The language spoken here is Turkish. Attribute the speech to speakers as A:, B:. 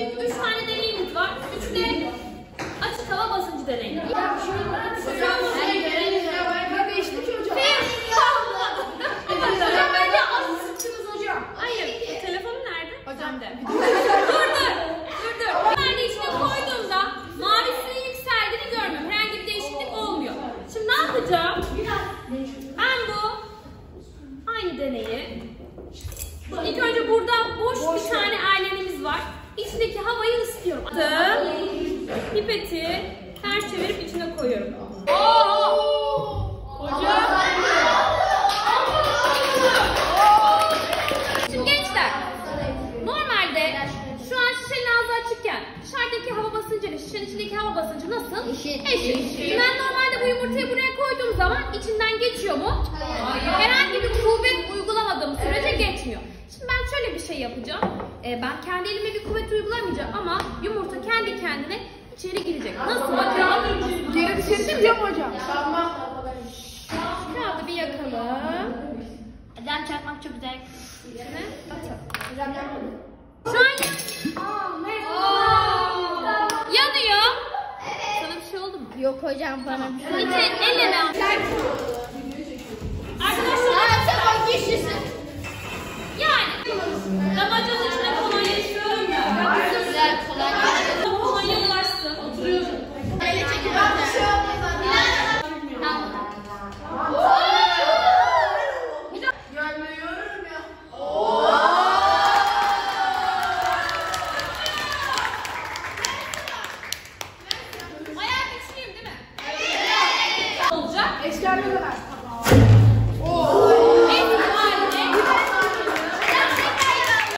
A: üç, tane deneyimiz var. Üçü de açık hava basıncı deneyi. Deneyi İlk önce burada boş, bir tane erlenimiz var. Pipeti ters çevirip içine koyuyorum. Şimdi gençler, normalde şu an şişenin ağzı açıkken dışarıdaki hava basıncı ile şişenin içindeki hava basıncı nasıl?
B: Eşit.
A: Eşit. Şimdi ben normalde bu yumurtayı buraya koyduğum zaman içinden geçiyor mu? Herhangi bir kuvvet uygulamadığım sürece geçmiyor. Şimdi ben şöyle bir şey yapacağım. Ee, ben kendi elime bir kuvvet uygulamayacağım ama yumurta kendi kendine içeri girecek. Nasıl bakalım?
B: Geri dışarı mu hocam?
A: Kağıdı bir yakalım.
B: Hocam çakmak çok güzel.
A: İçine atalım.
B: Hocam yapmadı.
A: Şu an yanıyor. Sana bir şey oldu mu?
B: Yok hocam bana bir şey.
A: İçe el ele 这个吧。